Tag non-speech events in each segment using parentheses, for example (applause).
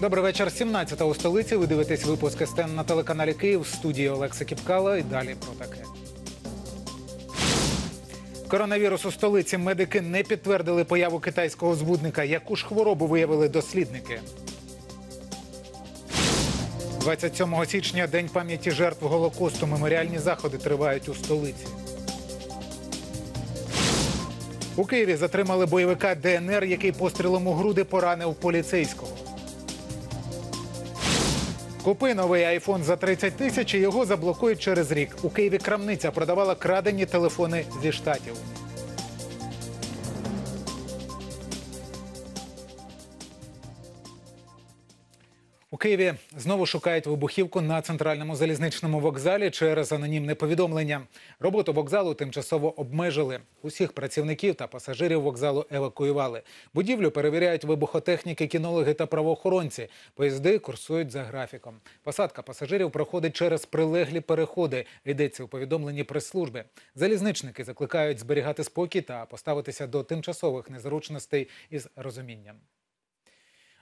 Добрий вечір. 17 у столиці. Ви дивитесь випуск СТН на телеканалі Київ студії Олекса Кіпкала. І далі про таке. Коронавірус у столиці медики не підтвердили появу китайського збудника. Яку ж хворобу виявили дослідники? 27 січня День пам'яті жертв Голокосту. Меморіальні заходи тривають у столиці. У Києві затримали бойовика ДНР, який пострілом у груди поранив поліцейського. Купи новий айфон за 30 тисяч і його заблокують через рік. У Києві крамниця продавала крадені телефони зі штатів. Києві знову шукають вибухівку на центральному залізничному вокзалі через анонімне повідомлення. Роботу вокзалу тимчасово обмежили. Усіх працівників та пасажирів вокзалу евакуювали. Будівлю перевіряють вибухотехніки, кінологи та правоохоронці. Поїзди курсують за графіком. Посадка пасажирів проходить через прилеглі переходи. Йдеться у повідомленні прес-служби. Залізничники закликають зберігати спокій та поставитися до тимчасових незручностей із розумінням.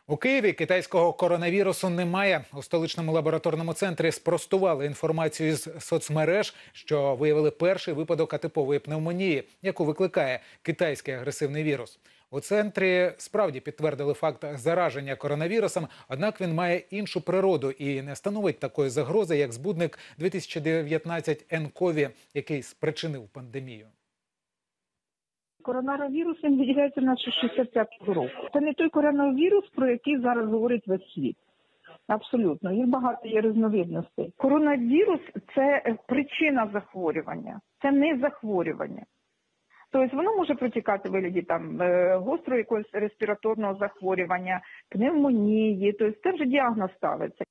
У Києві китайського коронавірусу немає. У столичному лабораторному центрі спростували інформацію з соцмереж, що виявили перший випадок атипової пневмонії, яку викликає китайський агресивний вірус. У центрі справді підтвердили факт зараження коронавірусом, однак він має іншу природу і не становить такої загрози, як збудник 2019 nCoV, який спричинив пандемію. Коронавірус він виділяється на 65-го року. Це не той коронавірус, про який зараз говорить весь світ. Абсолютно, їх багато є різновидностей. Коронавірус це причина захворювання, це не захворювання. Тобто воно може протікати в вигляді там е, гострого якогось респіраторного захворювання, пневмонії, тобто це вже діагноз ставиться.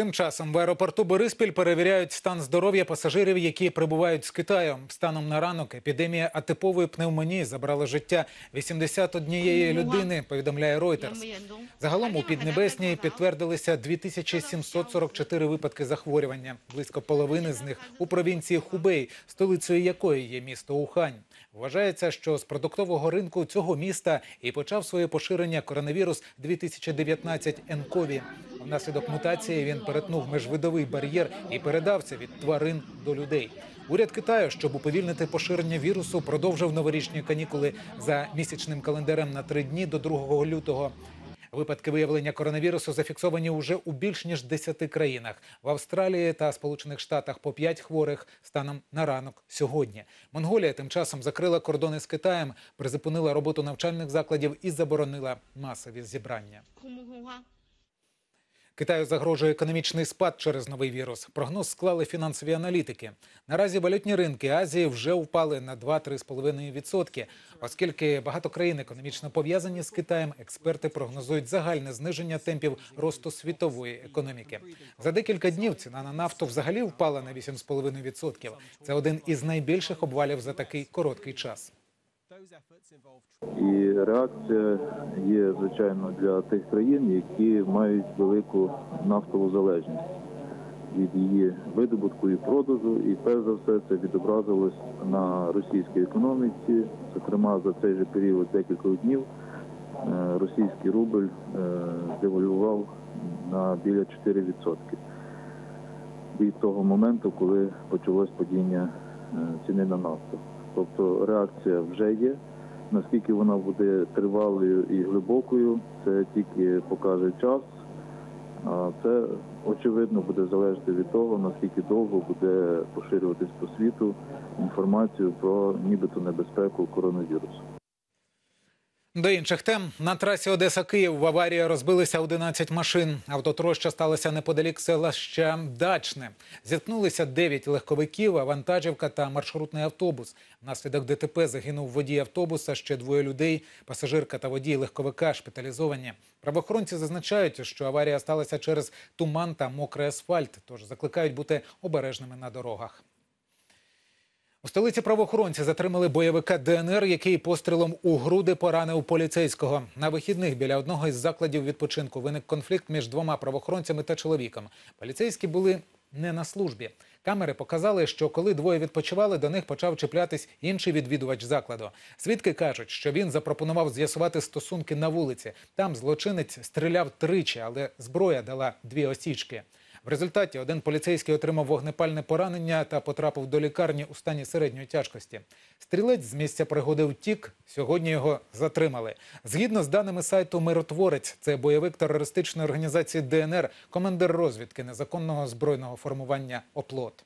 Тим часом в аеропорту Бориспіль перевіряють стан здоров'я пасажирів, які прибувають з Китаю. Станом на ранок епідемія атипової пневмонії забрала життя 81 людини. Повідомляє Reuters. Загалом у Піднебесній підтвердилися 2744 випадки захворювання. Близько половини з них у провінції Хубей, столицею якої є місто Ухань. Вважається, що з продуктового ринку цього міста і почав своє поширення коронавірус 2019 Енкові. Внаслідок мутації він перетнув межвидовий бар'єр і передався від тварин до людей. Уряд Китаю, щоб уповільнити поширення вірусу, продовжив новорічні канікули за місячним календарем на три дні до 2 лютого. Випадки виявлення коронавірусу зафіксовані уже у більш ніж 10 країнах. В Австралії та Сполучених Штатах по 5 хворих станом на ранок сьогодні. Монголія тим часом закрила кордони з Китаєм, призупинила роботу навчальних закладів і заборонила масові зібрання. Китаю загрожує економічний спад через новий вірус. Прогноз склали фінансові аналітики. Наразі валютні ринки Азії вже впали на 2-3,5%. Оскільки багато країн економічно пов'язані з Китаєм, експерти прогнозують загальне зниження темпів росту світової економіки. За декілька днів ціна на нафту взагалі впала на 8,5%. Це один із найбільших обвалів за такий короткий час. І реакція є, звичайно, для тих країн, які мають велику нафтову залежність від її видобутку і продажу. І перш за все це відобразилось на російській економіці. Зокрема, за цей же період декілька днів е, російський рубль е, девальвував на біля 4% від того моменту, коли почалось падіння е, ціни на нафту. Тобто реакція вже є. Наскільки вона буде тривалою і глибокою, це тільки покаже час. Це очевидно буде залежати від того, наскільки довго буде поширюватись по світу інформацію про нібито небезпеку коронавірусу. До інших тем на трасі Одеса Київ в аварії розбилися 11 машин. Автотроща сталася неподалік селища Дачне. Зіткнулися 9 легковиків, вантажівка та маршрутний автобус. Внаслідок ДТП загинув водій автобуса. Ще двоє людей. Пасажирка та водій легковика шпиталізовані. Правоохоронці зазначають, що аварія сталася через туман та мокрий асфальт. Тож закликають бути обережними на дорогах. У столиці правоохоронці затримали бойовика ДНР, який пострілом у груди поранив поліцейського. На вихідних біля одного із закладів відпочинку виник конфлікт між двома правоохоронцями та чоловіком. Поліцейські були не на службі. Камери показали, що коли двоє відпочивали, до них почав чіплятись інший відвідувач закладу. Свідки кажуть, що він запропонував з'ясувати стосунки на вулиці. Там злочинець стріляв тричі, але зброя дала дві осічки. В результаті один поліцейський отримав вогнепальне поранення та потрапив до лікарні у стані середньої тяжкості. Стрілець з місця пригоди втік. Сьогодні його затримали. Згідно з даними сайту Миротворець, це бойовик терористичної організації ДНР, командир розвідки незаконного збройного формування Оплот.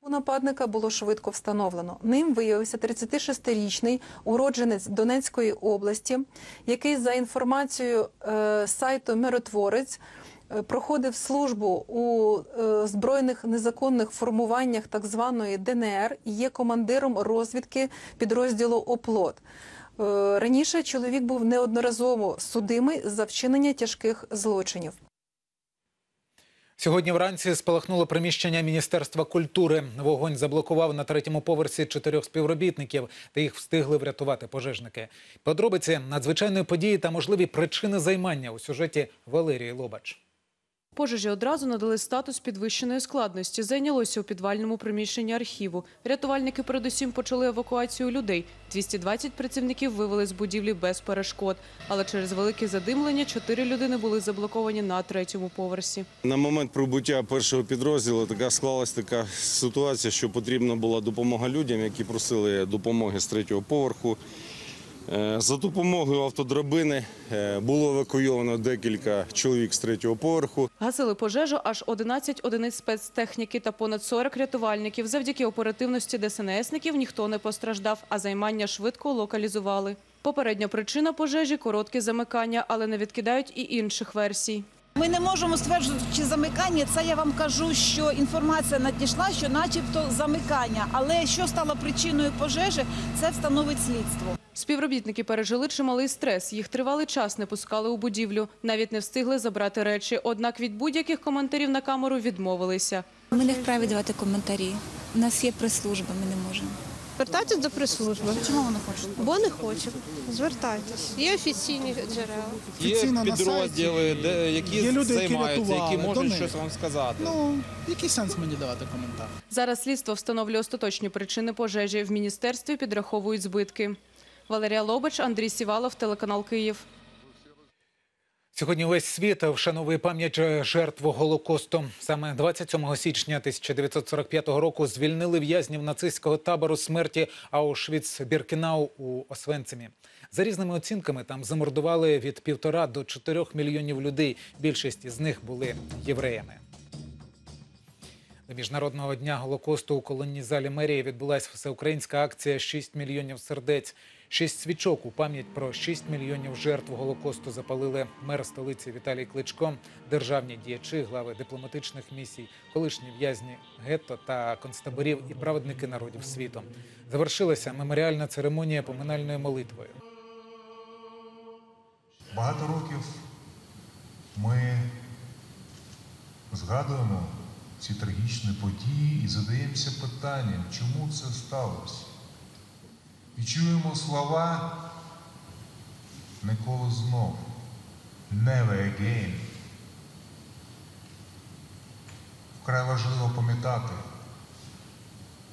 У нападника було швидко встановлено. Ним виявився 36-річний уродженець Донецької області, який за інформацією е, сайту Миротворець проходив службу у е, збройних незаконних формуваннях так званої ДНР і є командиром розвідки підрозділу Оплот. Е, Раніше чоловік був неодноразово судимий за вчинення тяжких злочинів. Сьогодні вранці спалахнуло приміщення Міністерства культури. Вогонь заблокував на третьому поверсі чотирьох співробітників, та їх встигли врятувати пожежники. Подробиці надзвичайної події та можливі причини займання у сюжеті Валерії Лобач. Пожежі одразу надали статус підвищеної складності. Зайнялося у підвальному приміщенні архіву. Рятувальники передусім почали евакуацію людей. 220 працівників вивели з будівлі без перешкод. Але через велике задимлення чотири людини були заблоковані на третьому поверсі. На момент прибуття першого підрозділу така склалась така ситуація, що потрібна була допомога людям, які просили допомоги з третього поверху. Е, За допомогою автодрабини е, було евакуйовано декілька чоловік з третього поверху. Гасили пожежу аж 11 одиниць спецтехніки та понад 40 рятувальників. Завдяки оперативності ДСНСників ніхто не постраждав, а займання швидко локалізували. Попередня причина пожежі – коротке замикання, але не відкидають і інших версій. Ми не можемо стверджувати, чи замикання. Це я вам кажу, що інформація надійшла, що начебто замикання. Але що стало причиною пожежі, це встановить слідство. Співробітники пережили чималий стрес. Їх тривалий час не пускали у будівлю. Навіть не встигли забрати речі. Однак від будь-яких коментарів на камеру відмовилися. Ми не вправі давати коментарі. У нас є прес-служба, ми не можемо. Звертайтесь до прес-служби. Чому ви не хочете? Бо не хочемо. Звертайтесь. Є офіційні джерела. Є на підрозділи, де, які Є люди, які займаються, які рятували, до можуть них. щось вам сказати. Ну, який сенс мені давати коментар? Зараз слідство встановлює остаточні причини пожежі. В міністерстві підраховують збитки. Валерія Лобач, Андрій Сівалов, телеканал Київ. Сьогодні весь світ вшановує пам'ять жертв Голокосту. Саме 27 січня 1945 року звільнили в'язнів нацистського табору смерті Аушвіц-Біркенау у Освенцимі. За різними оцінками там замордували від півтора до чотирьох мільйонів людей. Більшість із них були євреями. До міжнародного дня голокосту у колонній залі мерії відбулася всеукраїнська акція «6 мільйонів сердець. Шість свічок у пам'ять про 6 мільйонів жертв голокосту запалили мер столиці Віталій Кличко, державні діячі, глави дипломатичних місій, колишні в'язні гетто та концтаборів і праведники народів світу. Завершилася меморіальна церемонія поминальною молитвою. Багато років ми згадуємо ці трагічні події і задаємося питанням, чому це сталося. І чуємо слова ніколи знов. Never again. Вкрай важливо пам'ятати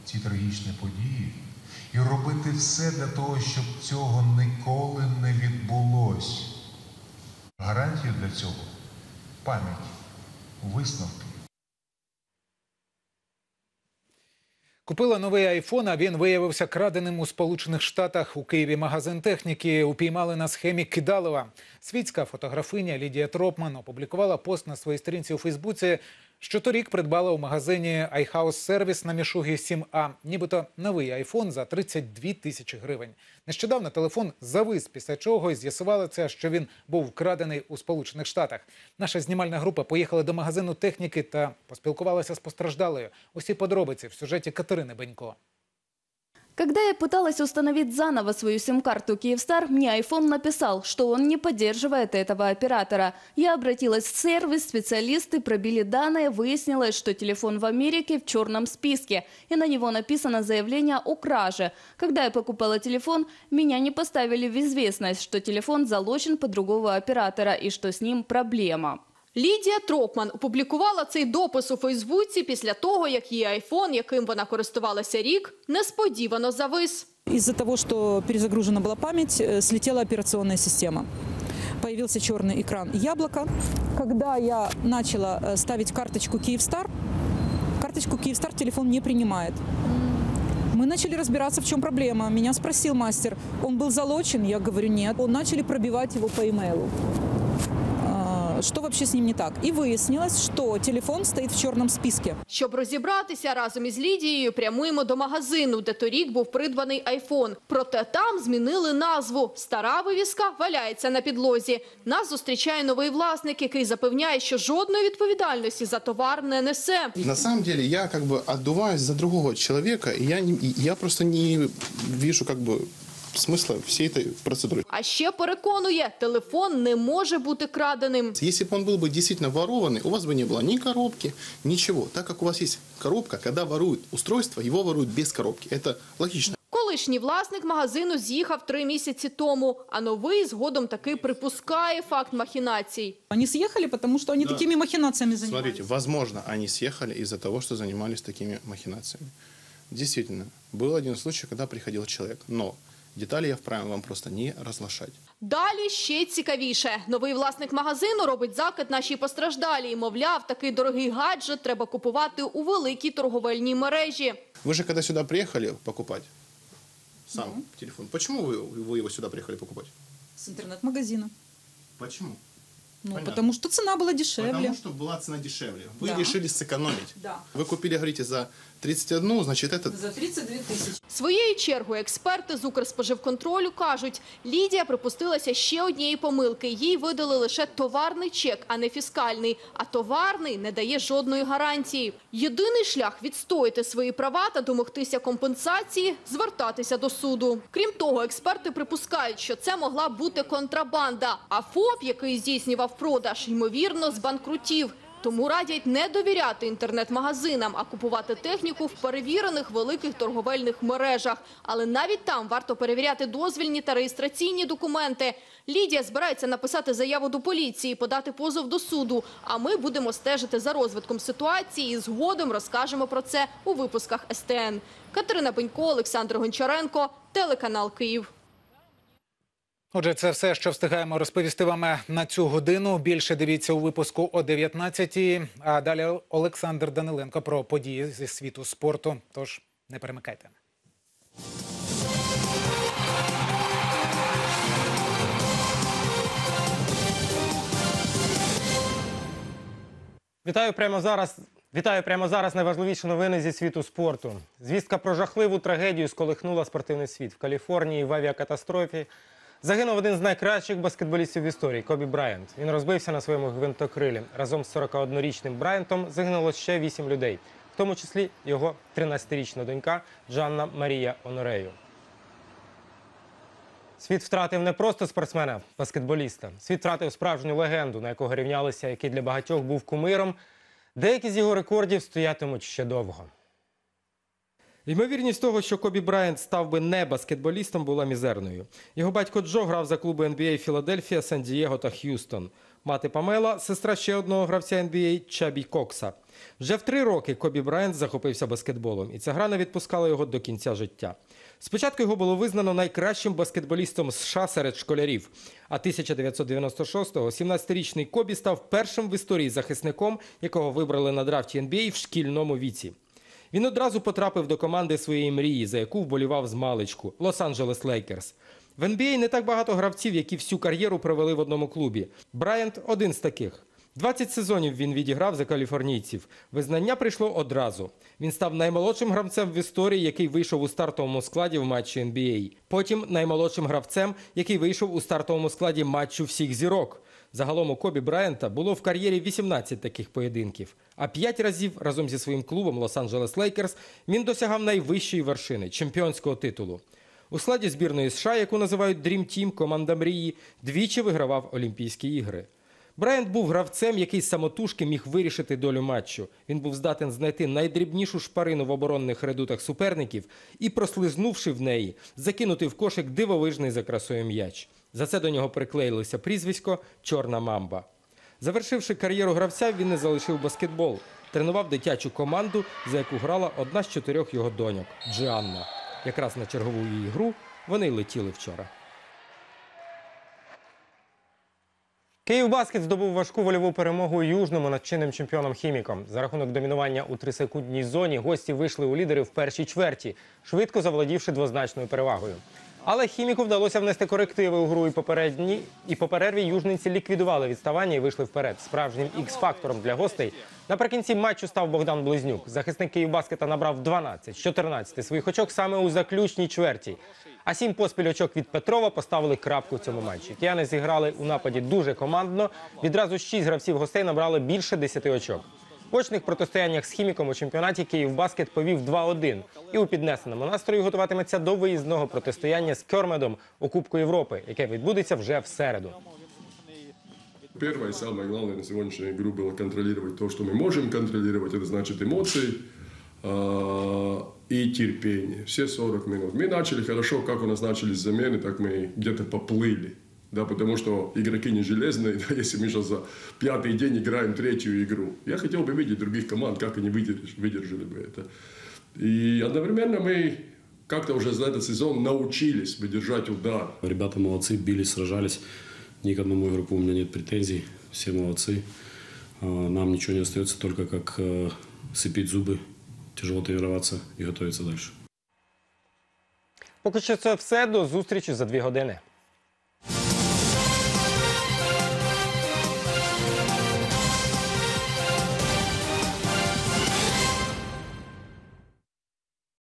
ці трагічні події і робити все для того, щоб цього ніколи не відбулося. Гарантія для цього пам'ять, висновки. Купила новий айфон, а він виявився краденим у Сполучених Штатах. У Києві магазин техніки упіймали на схемі Кидалова. Світська фотографиня Лідія Тропман опублікувала пост на своїй сторінці у Фейсбуці, що торік придбала у магазині iHouse Service на Мішугі 7А, нібито новий айфон за 32 тисячі гривень. Нещодавно телефон завис, після чого і з'ясувалося, що він був вкрадений у Сполучених Штатах. Наша знімальна група поїхала до магазину техніки та поспілкувалася з постраждалою. Усі подробиці в сюжеті Катерини Бенько. Когда я пыталась установить заново свою сим-карту Киевстар, мне iPhone написал, что он не поддерживает этого оператора. Я обратилась в сервис, специалисты пробили данные, выяснилось, что телефон в Америке в черном списке, и на него написано заявление о краже. Когда я покупала телефон, меня не поставили в известность, что телефон залочен по другого оператора и что с ним проблема. Лідія Тропман опублікувала цей допис у Фейсбуці після того, як її айфон, яким вона користувалася рік, несподівано завис. Из-за того, что перезагружена была память, э, слетела операционная система. Появился черный экран яблоко. Когда я начала э, ставить карточку Киевстар, карточку Киевстар телефон не принимает. Мы начали разбираться, в чем проблема. Меня спросил мастер, он был залочен? Я говорю, нет. Он начали пробивать его по имейлу. А, Что вообще с ним не так? И выяснилось, что телефон стоит в черном списке. Щоб розібратися разом із Лідією, прямуємо до магазину, де торік був придбаний айфон. Проте там змінили назву. Стара вивіска валяється на підлозі. Нас зустрічає новий власник, який запевняє, що жодної відповідальності за товар не несе. На самом деле я как бы отдуваюсь за другого человека, и я, не, и я просто не вижу как бы смысла всей этой процедуры. А ще переконує, телефон не може бути краденим. Если бы он был бы действительно ворованный, у вас бы не было ни коробки, ничего. Так как у вас есть коробка, когда воруют устройство, его воруют без коробки. Это логично. Колишній власник магазину з'їхав три місяці тому, а новий згодом таки припускає факт махінацій. Они съехали, потому что они Да. такими махинациями занимались. Смотрите, возможно, они съехали из-за того, что занимались такими махинациями. Действительно, был один случай, когда приходил человек, но детали я вправе вам просто не разглашать. Далі ще цікавіше. Новий власник магазину робить закид нашій постраждалій. Мовляв, такий дорогий гаджет треба купувати у великій торговельній мережі. Вы же когда сюда приехали покупать сам телефон, почему вы, вы его сюда приехали покупать? С интернет-магазина. Почему? Ну, Понятно. потому что цена была дешевле. Потому что была цена дешевле. Вы Да. решили сэкономить. Да. Вы купили, говорите, за 31, значит, это... За 32 тысячи. Своєю чергою експерти з Укрспоживконтролю кажуть, Лідія припустилася ще однієї помилки. Їй видали лише товарний чек, а не фіскальний. А товарний не дає жодної гарантії. Єдиний шлях відстояти свої права та домогтися компенсації – звертатися до суду. Крім того, експерти припускають, що це могла бути контрабанда. А ФОП, який здійснював продаж, ймовірно, збанкрутів. Тому радять не довіряти інтернет-магазинам, а купувати техніку в перевірених великих торговельних мережах. Але навіть там варто перевіряти дозвільні та реєстраційні документи. Лідія збирається написати заяву до поліції, подати позов до суду. А ми будемо стежити за розвитком ситуації і згодом розкажемо про це у випусках СТН. Катерина Пенько, Олександр Гончаренко, телеканал Київ. Отже, це все, що встигаємо розповісти вам на цю годину. Більше дивіться у випуску о 19-й. А далі Олександр Даниленко про події зі світу спорту. Тож не перемикайте. Вітаю прямо зараз. Вітаю прямо зараз найважливіші новини зі світу спорту. Звістка про жахливу трагедію сколихнула спортивний світ. В Каліфорнії в авіакатастрофі загинув один з найкращих баскетболістів в історії Кобі Брайант. Він розбився на своєму гвинтокрилі. Разом з 41-річним Брайантом загинуло ще 8 людей, в тому числі його 13-річна донька Джанна Марія Онорею. Світ втратив не просто спортсмена, баскетболіста. Світ втратив справжню легенду, на якого рівнялися, який для багатьох був кумиром. Деякі з його рекордів стоятимуть ще довго. Ймовірність того, що Кобі Брайант став би не баскетболістом, була мізерною. Його батько Джо грав за клуби NBA Філадельфія, Сан-Дієго та Х'юстон. Мати Памела сестра ще одного гравця NBA Чабі Кокса. Вже в три роки Кобі Брайант захопився баскетболом, і ця гра не відпускала його до кінця життя. Спочатку його було визнано найкращим баскетболістом США серед школярів. А 1996-го 17-річний Кобі став першим в історії захисником, якого вибрали на драфті NBA в шкільному віці. Він одразу потрапив до команди своєї мрії, за яку вболівав з маличку Лос-Анджелес Лейкерс. В NBA не так багато гравців, які всю кар'єру провели в одному клубі. Брайант один з таких. 20 сезонів він відіграв за каліфорнійців. Визнання прийшло одразу. Він став наймолодшим гравцем в історії, який вийшов у стартовому складі в матчі NBA. Потім наймолодшим гравцем, який вийшов у стартовому складі матчу всіх зірок. Загалом у Кобі Брайанта було в кар'єрі 18 таких поєдинків. А п'ять разів разом зі своїм клубом Лос-Анджелес Лейкерс він досягав найвищої вершини чемпіонського титулу. У складі збірної США, яку називають Dream Team, команда мрії, двічі вигравав Олімпійські ігри. Брайант був гравцем, який самотужки міг вирішити долю матчу. Він був здатен знайти найдрібнішу шпарину в оборонних редутах суперників і, прослизнувши в неї, закинути в кошик дивовижний за красою м'яч. За це до нього приклеїлося прізвисько Чорна мамба. Завершивши кар'єру гравця, він не залишив баскетбол. Тренував дитячу команду, за яку грала одна з чотирьох його доньок Джіанна. Якраз на чергову її гру вони й летіли вчора. Київбаскет здобув важку вольову перемогу Южному над чинним чемпіоном хіміком. За рахунок домінування у трисекундній зоні гості вийшли у лідери в першій чверті, швидко заволодівши двозначною перевагою. Але хіміку вдалося внести корективи у гру і попередні, і по перерві южненці ліквідували відставання і вийшли вперед. Справжнім ікс-фактором для гостей наприкінці матчу став Богдан Близнюк. Захисник Київбаскета набрав 12 з 14 своїх очок саме у заключній чверті. А сім поспіль очок від Петрова поставили крапку в цьому матчі. Кияни зіграли у нападі дуже командно. Відразу шість гравців гостей набрали більше 10 очок В очних протистояннях з хіміком у чемпіонаті Київбаскет повів 2-1 і у піднесеному настрої готуватиметься до виїзного протистояння з Кьормедом у Кубку Європи, яке відбудеться вже в середу. Первое и самое главное на сегодняшнюю игру было контролировать то, что мы можем контролировать. Это значит эмоции а, и терпение. Все 40 минут. Мы начали хорошо, как у нас начались замены, так мы где-то поплыли. Да, потому что игроки не железные, (laughs) да, если мы сейчас за пятый день играем третью игру. Я хотел бы видеть других команд, как они выдерж- выдержали бы это. И одновременно мы как-то уже за этот сезон научились выдержать удар. Ребята молодцы, бились, сражались. Ни к одному игроку у меня нет претензий. Все молодцы. А, Нам ничего не остается, только как э, сцепить зубы, тяжело тренироваться и готовиться дальше. Поки що це все. До зустрічі за дві години.